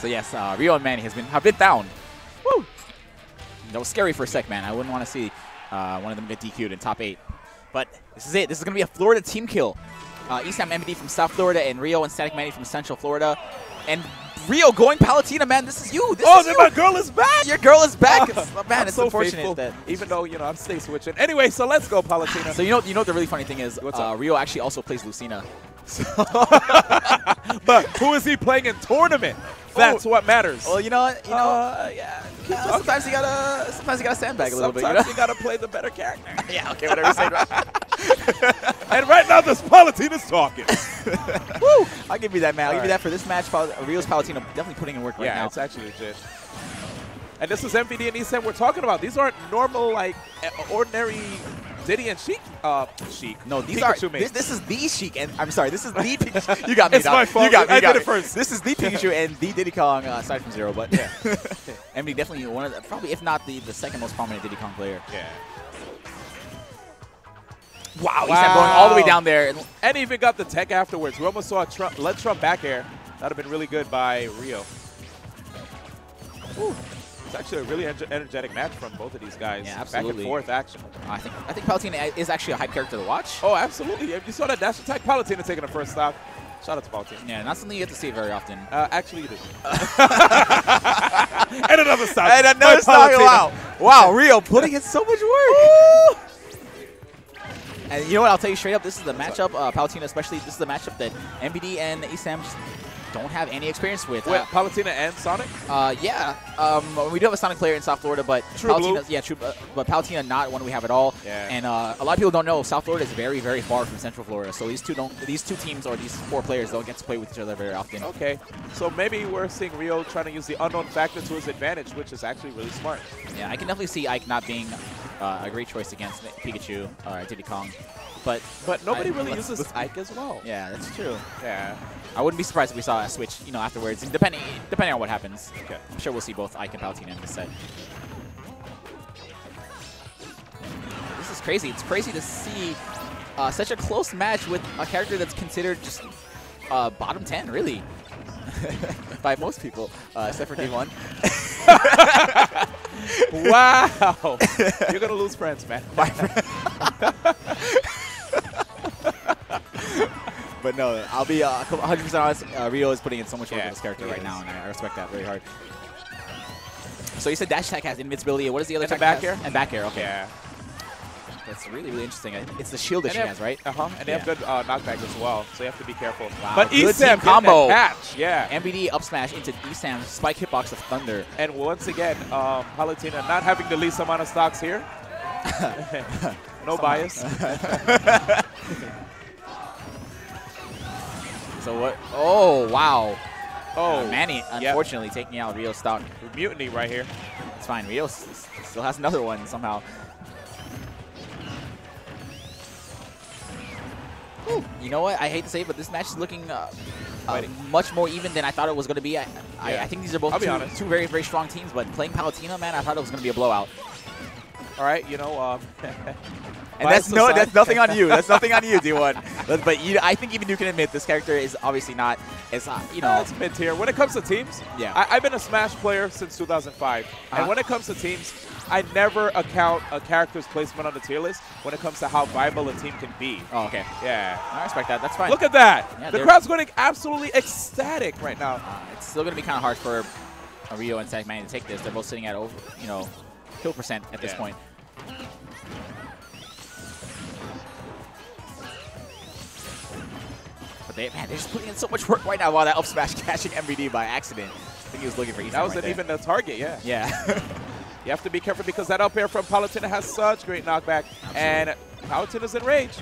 So yes, uh, Ryo and Manny has been a bit down. Woo! That was scary for a sec, man. I wouldn't want to see uh, one of them get DQ'd in top eight. But this is it. This is going to be a Florida team kill. Uh, MVD from South Florida and Ryo and Static Manny from Central Florida. And Ryo going Palutena, man. This is you. This oh, is then you. my girl is back. Your girl is back. It's, man, I'm it's so unfortunate faithful, that. even though you know I'm stay switching. Anyway, so let's go, Palutena. So you know, you know what the really funny thing is, What's uh? Ryo actually also plays Lucina. but who is he playing in tournament? That's what matters. Well, you know what? You know, Uh, yeah. uh, sometimes you gotta, sometimes you gotta sandbag a little bit. You know? Sometimes you gotta play the better character. yeah. Okay. Whatever you say. Right? and right now, this Palutena's talking. Woo! I'll give you that, man. I'll All give you that for this match. Pal- Ryo's Palutena definitely putting in work right yeah, now. it's actually legit. And this is MVD and Esam we're talking about. These aren't normal, like, ordinary Diddy and Sheik. Uh, Sheik. No, these Pikachu are this, this is the Sheik, and I'm sorry, this is the Pikachu. You got me. It's dog. my fault. You got me. I got did it first. This is the Pikachu and the Diddy Kong uh, aside from Zero, but Yeah. MD definitely one of the, probably if not the the second most prominent Diddy Kong player. Yeah. Wow, he's going all the way down there. And he even got the tech afterwards. We almost saw a Trump, let Trump back air. That would have been really good by Ryo. Ooh. It's actually a really energetic match from both of these guys. Yeah, absolutely. Back and forth action. I think I think Palutena is actually a hype character to watch. Oh, absolutely. If you saw that dash attack, Palutena taking the first stock. Shout out to Palutena. Yeah, not something you get to see very often. Uh, actually, you did. and another stock. And another stock. Wow, wow, Ryo putting in so much work. And you know what? I'll tell you straight up. This is the matchup, uh, Palutena especially. This is the matchup that MVD and Esam don't have any experience with. Wait, Uh, Palutena and Sonic? Uh, yeah. Um, we do have a Sonic player in South Florida, but True Palutena, yeah, true, uh, but Palutena not one we have at all. Yeah. And uh, a lot of people don't know South Florida is very, very far from Central Florida, so these two don't, these two teams or these four players don't get to play with each other very often. Okay. So maybe we're seeing Ryo trying to use the unknown factor to his advantage, which is actually really smart. Yeah, I can definitely see Ike not being uh, a great choice against Pikachu or Diddy Kong, but But nobody I- really uses Ike as well. yeah, that's true. Yeah. I wouldn't be surprised if we saw a switch, you know, afterwards, depending depending on what happens. Okay. I'm sure we'll see both Ike and Palutena in this set. This is crazy. It's crazy to see uh, such a close match with a character that's considered just uh, bottom 10, really, by most people, uh, except for D1. Wow. You're going to lose friends, man. But no, I'll be uh, 100% honest. Uh, Ryo is putting in so much work Yeah, with this character right is. now, and I respect that very hard. So you said dash attack has invincibility. What is the other And attack? back air? And back air. Okay. Yeah. That's really, really interesting. It's the shield that And she they has, right? Uh-huh. And they have good uh, knockback as well, so you have to be careful. Wow, But Esam combo. catch. Yeah. MVD up smash into Esam's spike hitbox of Thunder. And once again, um, Palutena not having the least amount of stocks here. no bias. So what? Oh, wow. Oh, Uh, Manny, yep. unfortunately, taking out Ryo stock. mutiny right here. It's fine. Ryo still has another one somehow. You know what? I hate to say it, but this match is looking uh, uh, much more even than I thought it was going to be. I, I, Yeah. I think these are both two, two very, very strong teams, but playing Palutena, man, I thought it was going to be a blowout. All right, you know. Um, And that's no, that's nothing on you. That's nothing on you, D1. But, but you, I think even you can admit this character is obviously not as uh, you know. That's mid tier. When it comes to teams, Yeah. I, I've been a Smash player since 2005. Uh-huh. And when it comes to teams, I never account a character's placement on the tier list when it comes to how viable a team can be. Oh, okay. Yeah. I respect that. That's fine. Look at that. Yeah, the crowd's going absolutely ecstatic right now. Uh, it's still going to be kind of hard for uh, Ryo and Manny to take this. They're both sitting at over, you know, kill percent at this Yeah. point. They, man, they're just putting in so much work right now while that up smash catching MVD by accident. I think he was looking for Ethan That wasn't there. even the target, yeah. Yeah. You have to be careful because that up air from Palutena has such great knockback. And Palutena's in rage.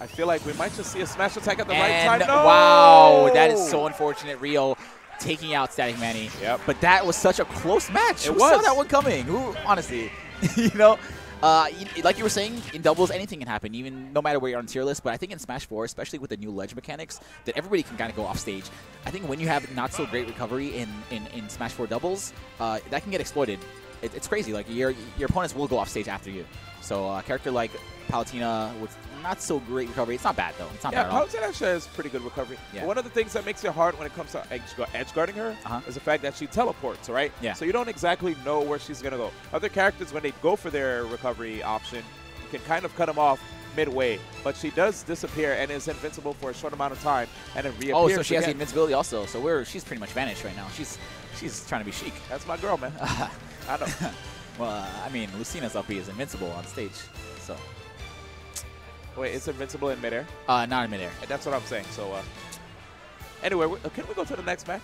I feel like we might just see a smash attack at the right time. No! wow, that is so unfortunate. Ryo taking out Static Manny. Yep. But that was such a close match. It Who saw that one coming? Who, honestly, you know, uh, like you were saying, in doubles, anything can happen, even no matter where you're on tier list. But I think in Smash 4, especially with the new ledge mechanics, that everybody can kind of go off stage. I think when you have not so great recovery in, in, in Smash 4 doubles, uh, that can get exploited. It, it's crazy. Like your your opponents will go off stage after you. So uh, a character like Palutena with not so great recovery. It's not bad though. It's not Yeah, bad at all. Palutena actually has pretty good recovery. Yeah. But One of the things that makes it hard when it comes to edge, gu- edge guarding her Uh-huh. is the fact that she teleports, right? Yeah. So you don't exactly know where she's going to go. Other characters, when they go for their recovery option, you can kind of cut them off midway. But she does disappear and is invincible for a short amount of time and then reappears Oh, so she has the invincibility also. So we're she's pretty much vanished right now. She's she's trying to be Sheik. That's my girl, man. I know. Well, uh, I mean, Lucina's up B is invincible on stage. So Wait, it's invincible in midair? uh, not in midair. That's what I'm saying. So, uh, anyway, we- can we go to the next match?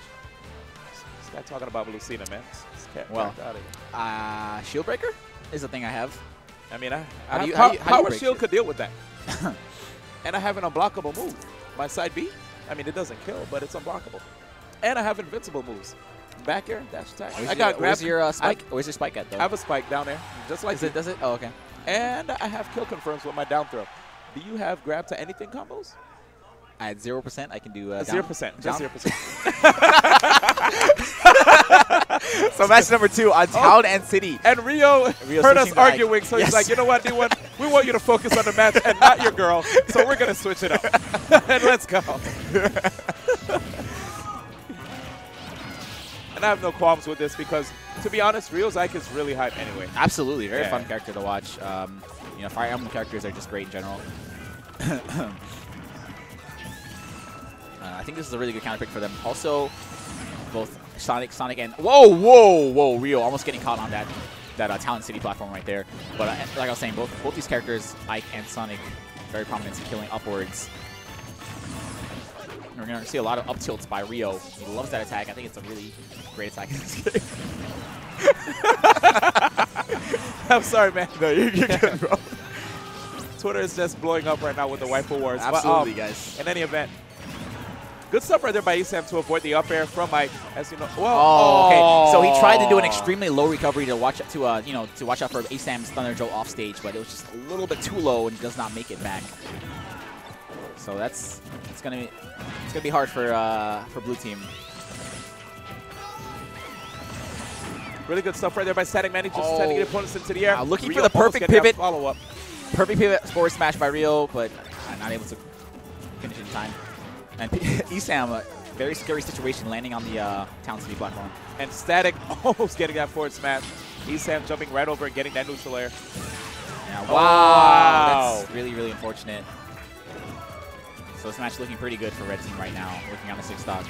This guy talking about Lucina, man. This- cat Well. out of here. Uh, shield breaker is the thing I have. I mean, I, How I you- how how break Shield could deal with that. and I have an unblockable move. My side B, I mean, it doesn't kill, but it's unblockable. And I have invincible moves. Back air, dash attack. Where's I your, got where's your uh, I- spike? Where's your spike at though? I have a spike down there, just like Is it, does it? Oh, okay. And I have kill confirms with my down throw. Do you have grab to anything combos? At zero percent, I can do uh, zero percent. just zero percent. So match number two on Town and City. And Ryo Ryo heard us arguing, so Yes. he's like, you know what, D1, we want you to focus on the match and not your girl, so we're going to switch it up. and let's go. I have no qualms with this because, to be honest, Ryo's Ike is really hype anyway. Absolutely, very Yeah. fun character to watch. Um, you know, Fire Emblem characters are just great in general. uh, I think this is a really good counter pick for them. Also, both Sonic, Sonic, and whoa, whoa, whoa, Ryo almost getting caught on that that uh, Town and City platform right there. But uh, like I was saying, both both these characters, Ike and Sonic, very prominent in killing upwards. And We're going to see a lot of up tilts by Ryo. He loves that attack. I think it's a really great attack in this game. I'm sorry, man. no, you're, you're good, bro. Twitter is just blowing up right now with the waifu wars. But, Absolutely, um, guys. In any event, good stuff right there by Esam to avoid the up air from Mike, as you know. Well, Oh, okay. So he tried to do an extremely low recovery to watch to uh, you know to watch out for Esam's Thunder Jolt off stage, but it was just a little bit too low and does not make it back. So that's it's gonna be it's gonna be hard for uh, for blue team. Really good stuff right there by Static Manny, just trying to get Oh. opponents into the air. Uh, looking for the perfect pivot. Follow up. Perfect pivot forward smash by Ryo, but uh, not able to finish in time. And Esam, a very scary situation landing on the uh, Town City platform. And Static almost getting that forward smash. Esam jumping right over and getting that neutral air. Yeah, Oh, wow, wow. that's really really unfortunate. So this match looking pretty good for red team right now, looking on the six stock.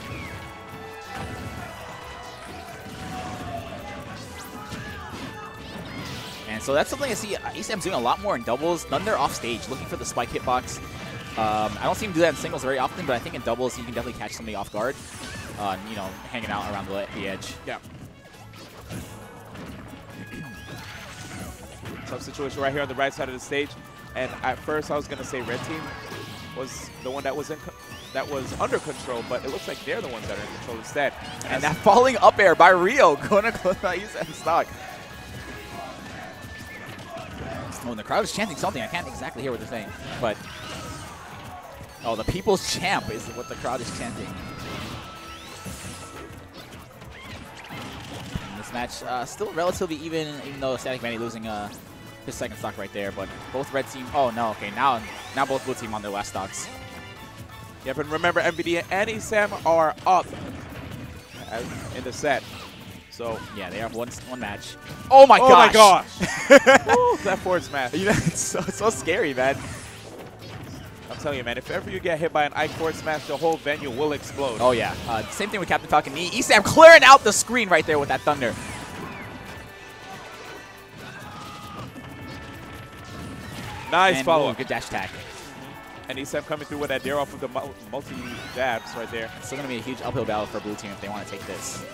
And so that's something I see uh, doing a lot more in doubles. Thunder off stage, looking for the spike hitbox. Um, I don't see him do that in singles very often, but I think in doubles you can definitely catch somebody off guard. Uh, you know, hanging out around the, the edge. Yeah. Tough situation right here on the right side of the stage. And at first I was going to say red team was the one that was in that was under control, but it looks like they're the ones that are in control instead. And that falling up air by Ryo going to close by Esam stock. Oh, and the crowd is chanting something. I can't exactly hear what they're saying, but oh, the people's champ is what the crowd is chanting. And this match uh, still relatively even, even though Static Manny losing uh, his second stock right there. But both red team. Oh no, okay, now now both blue team on their last stocks. Yeah, but remember, MVD and Esam are up in the set. So, Yeah, they have one one match. Oh my oh gosh! my gosh. Woo, that forward smash. You know, it's so, so scary, man. I'm telling you, man, if ever you get hit by an Ike forward smash, the whole venue will explode. Oh yeah. Uh, same thing with Captain Falcon Knee. Esam clearing out the screen right there with that thunder. nice and follow boom, up. Good dash attack. And Esam coming through with that dair off of the multi jabs right there. It's still gonna be a huge uphill battle for blue team if they want to take this.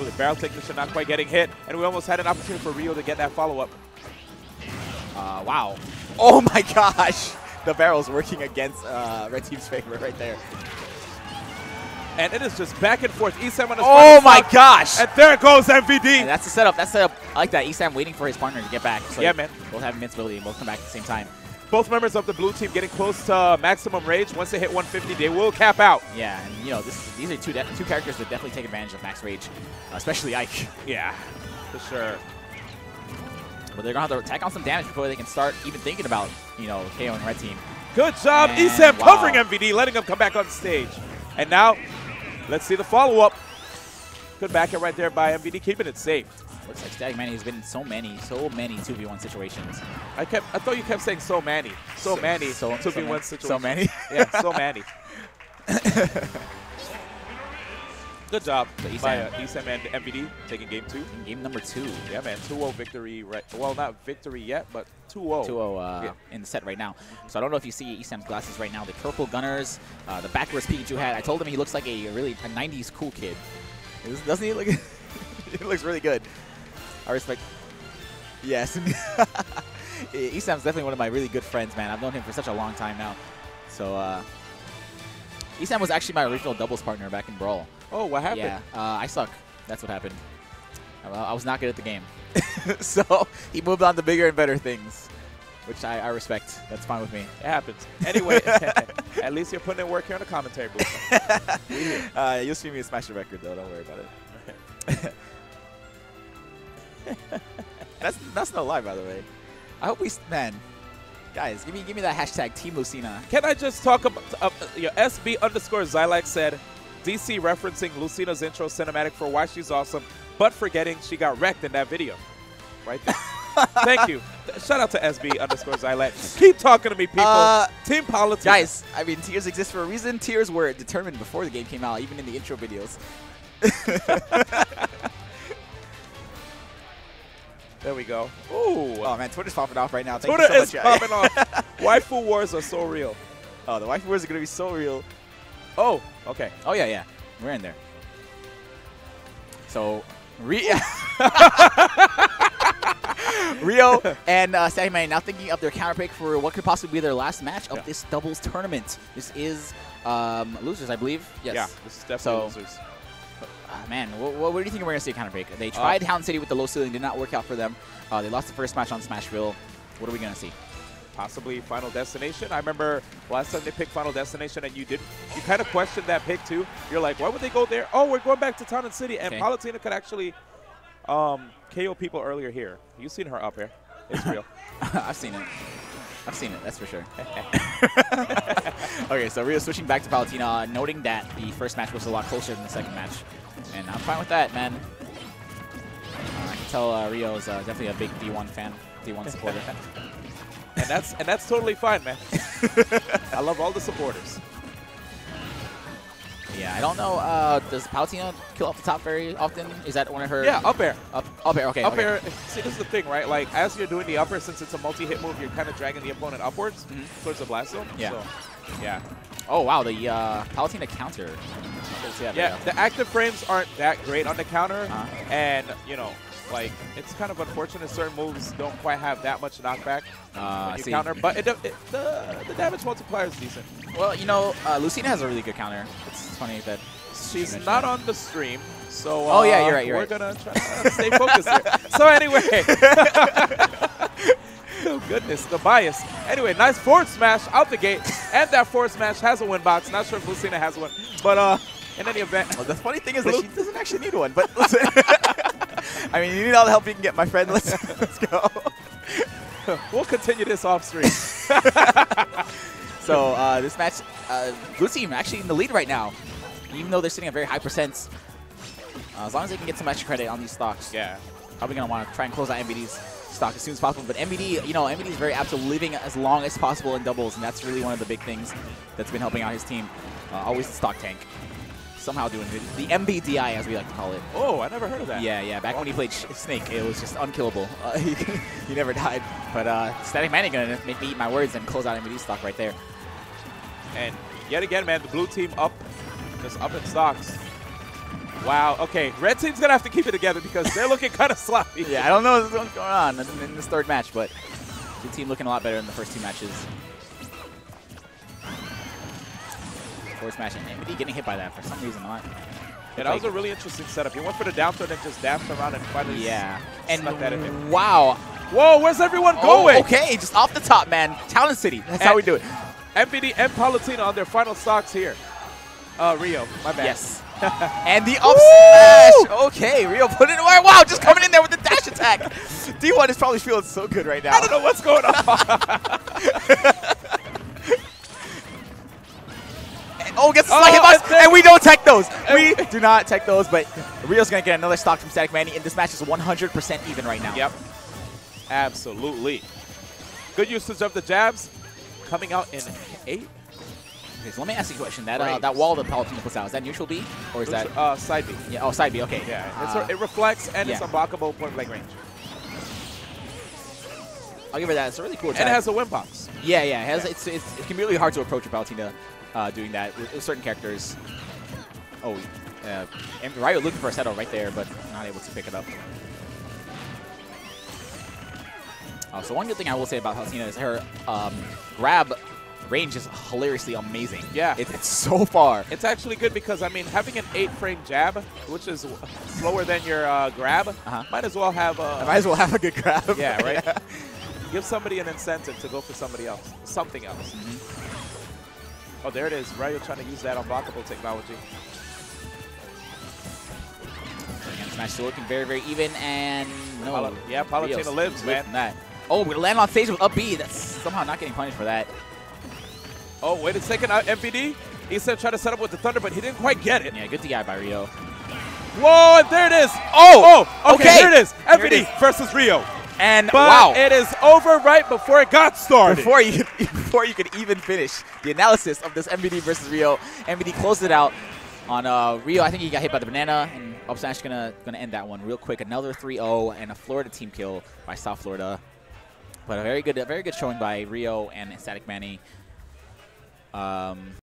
Ooh, the barrel technician not quite getting hit, and we almost had an opportunity for Ryo to get that follow up. Uh, wow. Oh my gosh. The barrel's working against uh, red team's favor right there. And it is just back and forth. Esam on his Oh my gosh. And there goes MVD. That's the setup. That's the setup. I like that. Esam waiting for his partner to get back. So Yeah, man. Both have invincibility and both come back at the same time. Both members of the blue team getting close to maximum rage. Once they hit 150, they will cap out. Yeah, and you know, this, these are two two characters that definitely take advantage of max rage, especially Ike. Yeah. For sure. But they're going to have to attack on some damage before they can start even thinking about, you know, KOing red team. Good job, And Esam wow. covering MVD, letting him come back on stage. And now, let's see the follow-up. Good back air right there by MVD, keeping it safe. Looks like Static Manny has been in so many, so many 2v1 situations. I kept, I thought you kept saying so many, so, many, so, to so be many. one situation. So many? yeah, so many. Good job So by Esam. uh, Esam and MVD taking game two. In game number two. Yeah, man, 2-0 victory. Right, well, not victory yet, but 2-0. 2-0 uh, Yeah. in the set right now. So I don't know if you see Esam's glasses right now. The purple Gunnars, uh, the backwards Pikachu hat. I told him he looks like a really a 90s cool kid. Doesn't he look? he looks really good. I respect. Yes. Esam's definitely one of my really good friends, man. I've known him for such a long time now. So uh, Esam was actually my original doubles partner back in Brawl. Oh, what happened? Yeah, uh, I suck. That's what happened. I, I was not good at the game. so he moved on to bigger and better things, which I, I respect. That's fine with me. It happens. Anyway, at least you're putting in work here on the commentary booth. uh, you'll see me smash the record, though. Don't worry about it. That's that's no lie, by the way. I hope we, man, guys, give me give me that hashtag Team Lucina. Can I just talk about uh, your SB underscore Zylax said DC referencing Lucina's intro cinematic for why she's awesome, but forgetting she got wrecked in that video. Right there. Thank you. Shout out to SB underscore Zylax. Keep talking to me, people. Uh, Team politics. Guys, I mean, tiers exist for a reason. Tiers were determined before the game came out, even in the intro videos. There we go. Ooh. Oh man, Twitter's popping off right now. Thank Twitter you is much. popping off. Waifu wars are so real. Oh, the wife wars are gonna be so real. Oh, okay. Oh yeah, yeah, we're in there. So, Ryo, Ryo and uh, Static now thinking of their counter pick for what could possibly be their last match of Yeah. this doubles tournament. This is um, losers, I believe. Yes. Yeah, this is definitely So- losers. Ah, man, what, what, do you think we're gonna see a counter? They tried Town City with the low ceiling, did not work out for them. Uh, they lost the first match on Smashville. What are we gonna see? possibly Final Destination. I remember last time they picked Final Destination, and you did you kind of questioned that pick too. You're like, why would they go there? Oh, we're going back to Town and City, and Okay. Palutena could actually um, KO people earlier here. You've seen her up here. It's real. I've seen it. I've seen it, that's for sure. okay, so Ryo switching back to Palutena, noting that the first match was a lot closer than the second match. Fine with that, man. Uh, I can tell uh, Ryo is uh, definitely a big D1 fan, D1 supporter. and that's and that's totally fine, man. I love all the supporters. yeah, I don't know. Uh, does Palutena kill off the top very often? Is that one of her? Yeah, up air. Up, up air, okay. Up okay. air. See, this is the thing, right? Like, as you're doing the up air, since it's a multi-hit move, you're kind of dragging the opponent upwards Mhm. towards the blast zone. Yeah. So, yeah. Oh, wow, the uh, Palutena counter. That Yeah, the active frames aren't that great on the counter, Uh-huh. and you know, like it's kind of unfortunate certain moves don't quite have that much knockback Uh, when you see. counter, but it, it, the the damage multiplier is decent. Well, you know, uh, Lucina has a really good counter. It's funny that She's not on the stream, so Oh, yeah, uh, you're right, you're we're right. gonna try to stay focused here. So anyway, oh goodness, the bias. Anyway, nice forward smash out the gate, and that forward smash has a wind box. Not sure if Lucina has one, but uh, in any event, Well, the funny thing is that she doesn't actually need one, but listen. I mean, you need all the help you can get, my friend. Let's, let's go. we'll continue this off stream. So uh, this match, uh, blue team actually in the lead right now, even though they're sitting at very high percents. Uh, as long as they can get some extra credit on these stocks, yeah. probably gonna want to try and close out MVD's stock as soon as possible. But MVD, you know, MVD is very apt to living as long as possible in doubles, and that's really one of the big things that's been helping out his team. Uh, always the stock tank, somehow doing it. The MBDI, as we like to call it. Oh, I never heard of that. Yeah, yeah. Back when he played Snake, it was just unkillable. Uh, he, he never died. But uh, Static Manny gonna make me eat my words and close out MVD stock right there. And yet again, man, the blue team up, just up in stocks. Wow. Okay, red team's gonna have to keep it together because they're looking kind of sloppy. Yeah, I don't know what's going on in, in this third match, but the team looking a lot better than the first two matches. Fourth match, and MVD getting hit by that for some reason. Not. Yeah, that was a really interesting setup. He went for the down throw and then just danced around and finally. Yeah. And that in wow. Whoa, where's everyone Oh, going? okay, just off the top, man. Town and City. That's how we do it. MVD and Palutena on their final stocks here. Uh, Ryo, my bad. Yes. and the up smash. Okay, Ryo put it away. Wow, just coming in there with the dash attack. D1 is probably feeling so good right now. I don't know what's going on. Oh, gets a Oh, slight hit oh, box, and and we don't tech those. We we- do not tech those, but Ryo's going to get another stock from Static Manny, and this match is 100% even right now. Yep. Absolutely. Good usage of the jabs. Coming out in eight. Okay, so let me ask you a question. That uh, that wall that Palutena puts out, is that neutral B? Or is that... uh, side B? Yeah, oh, side B, okay. Yeah, it's Uh, it reflects and it's yeah. unblockable point blank range. I'll give her that. It's a really cool And it has a wind box. Yeah, yeah. It, has, Yeah. It's, it's, it can be really hard to approach a Palutena uh, doing that with, with certain characters. Oh, uh, and Ryo looking for a settle right there, but not able to pick it up. Uh, so one good thing I will say about Palutena is her um, grab range is hilariously amazing. Yeah. It, it's so far. It's actually good because, I mean, having an eight frame jab, which is slower than your uh, grab, Uh-huh. might as well have I a. might as well have a good grab. Yeah, right? Give somebody an incentive to go for somebody else, something else. Mm-hmm. Oh, there it is. Ryo trying to use that unblockable technology. Again, this still looking very, very even, and no. Yeah, Palutena lives, man. That. Oh, we land on stage with up B. That's somehow not getting punished for that. Oh, wait a second. Uh. He said try to set up with the Thunder, but he didn't quite get it. Yeah, good DI by Ryo. Whoa, and there it is. Oh, Oh, okay, okay. here it is. MVD it is. versus Ryo. And But wow, it is over right before it got started. before you before you could even finish the analysis of this MVD versus Ryo, MVD closed it out on uh, Ryo. I think he got hit by the banana, and Up Smash gonna gonna end that one real quick. Another 3-0 and a Florida team kill by South Florida. But a very good, a very good showing by Ryo and Static Manny. Um,